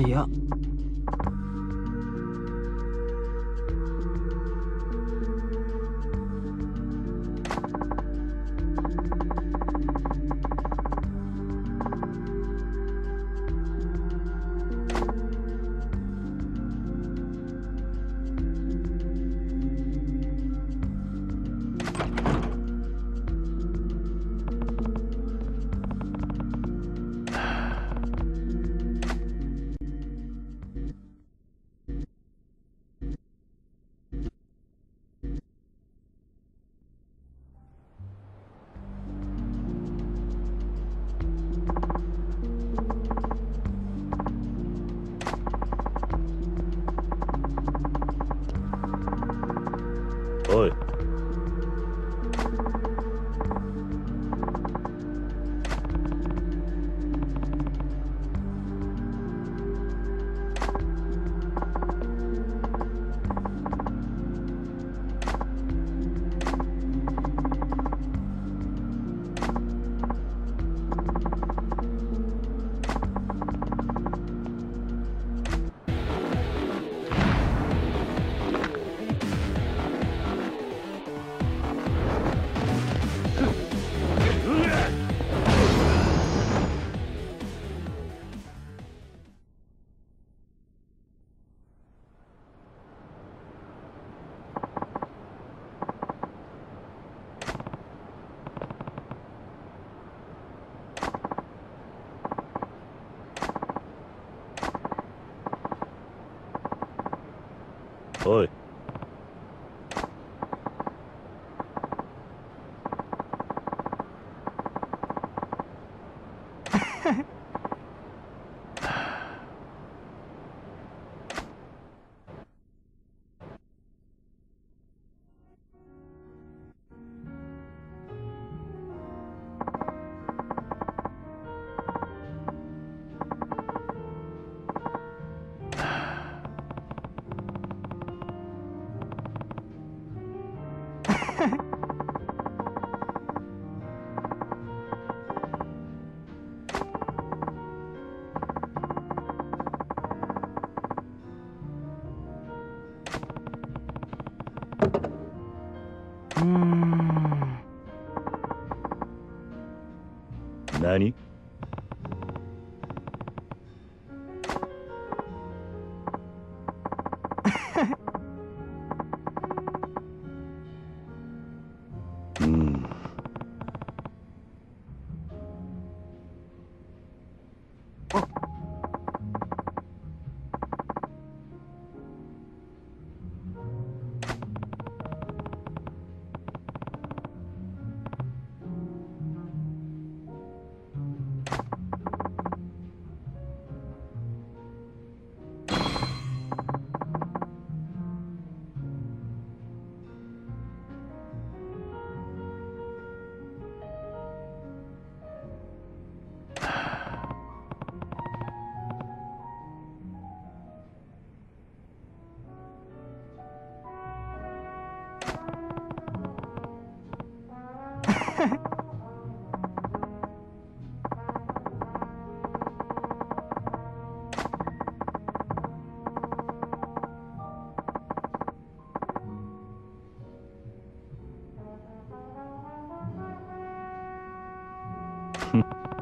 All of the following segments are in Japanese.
いや哎何？Mm-hmm.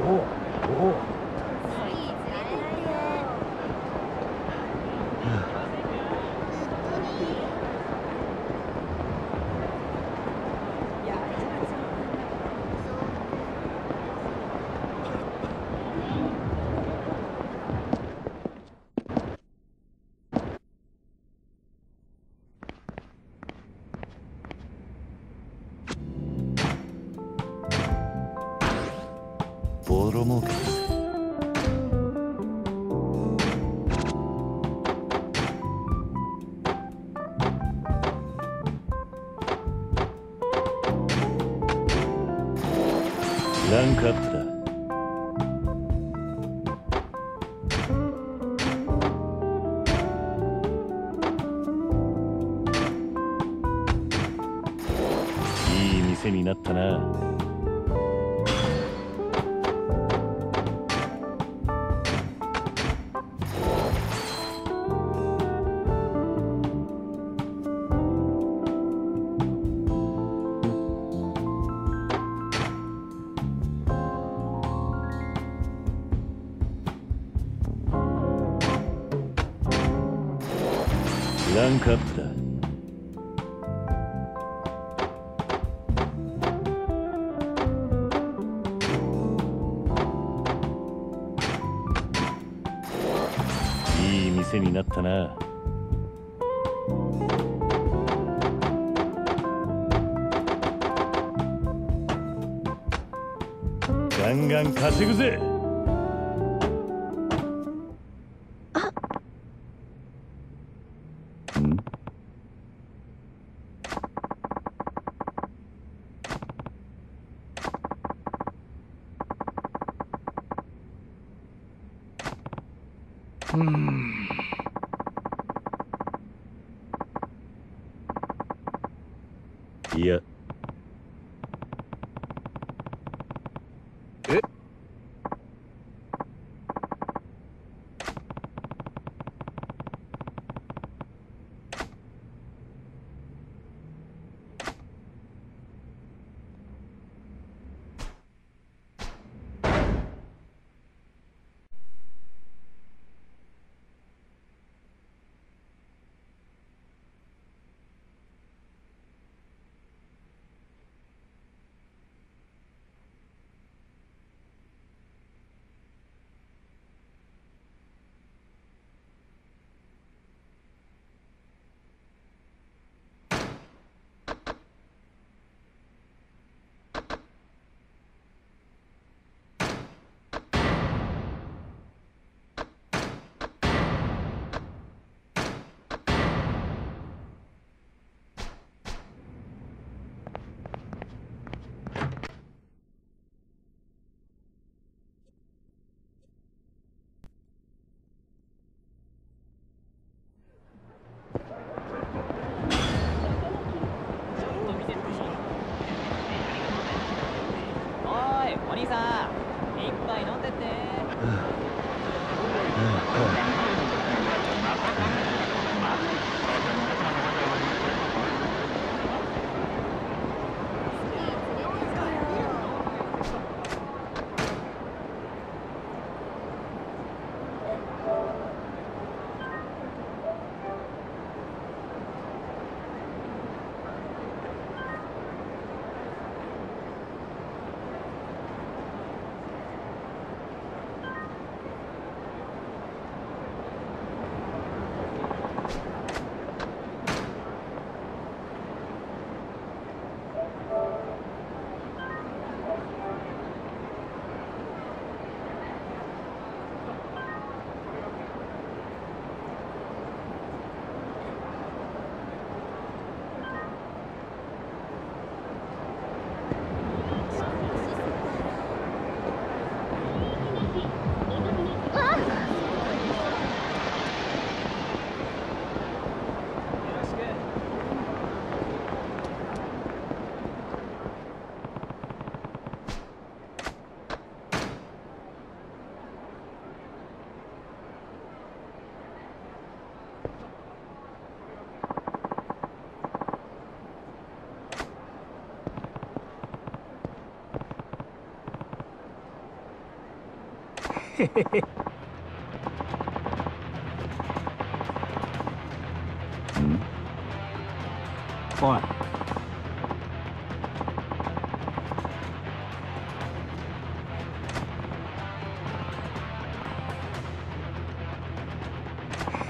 오호 오호. 泥儲けランクアップだいい店になったな。いい店になったな。ガンガン稼ぐぜ。ん。うん。嘿嘿嘿嗯方案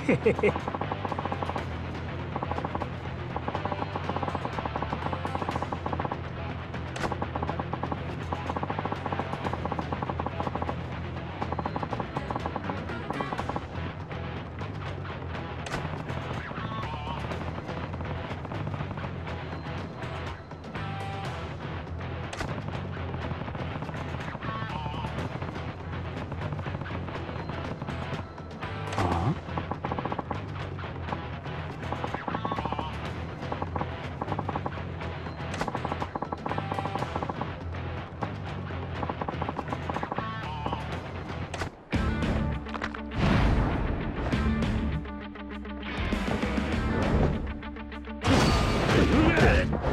嘿嘿嘿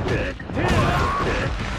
Dick. Dick. Dick.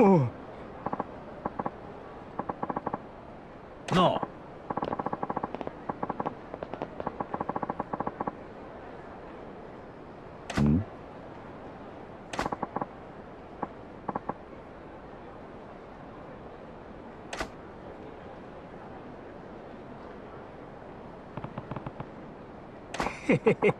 なあ。ん？へへへ